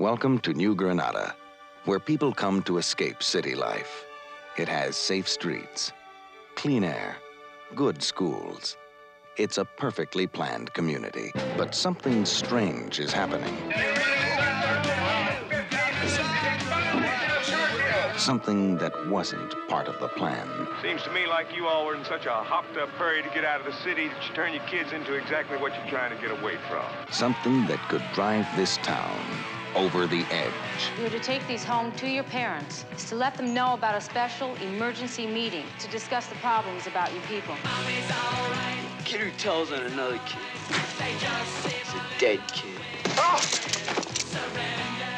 Welcome to New Granada, where people come to escape city life. It has safe streets, clean air, good schools. It's a perfectly planned community, but something strange is happening. Something that wasn't part of the plan. Seems to me like you all were in such a hopped up hurry to get out of the city that you turn your kids into exactly what you're trying to get away from. Something that could drive this town over the edge. You're to take these home to your parents, is to let them know about a special emergency meeting to discuss the problems about your people. Kid who tells on another kid. It's a dead kid.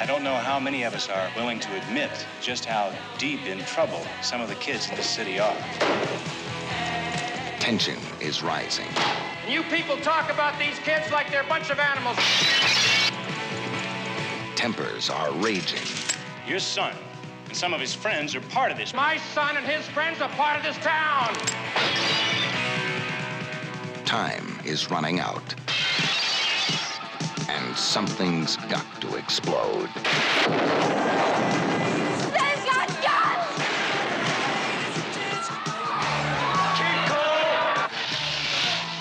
I don't know how many of us are willing to admit just how deep in trouble some of the kids in this city are. Tension is rising. You people talk about these kids like they're a bunch of animals. Tempers are raging. Your son and some of his friends are part of this. My son and his friends are part of this town. Time is running out. And something's got to explode. They've got guns!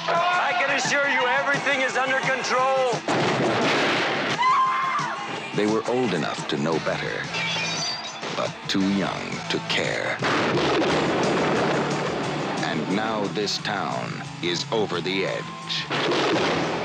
I can assure you everything is under control. They were old enough to know better, but too young to care. And now this town is over the edge.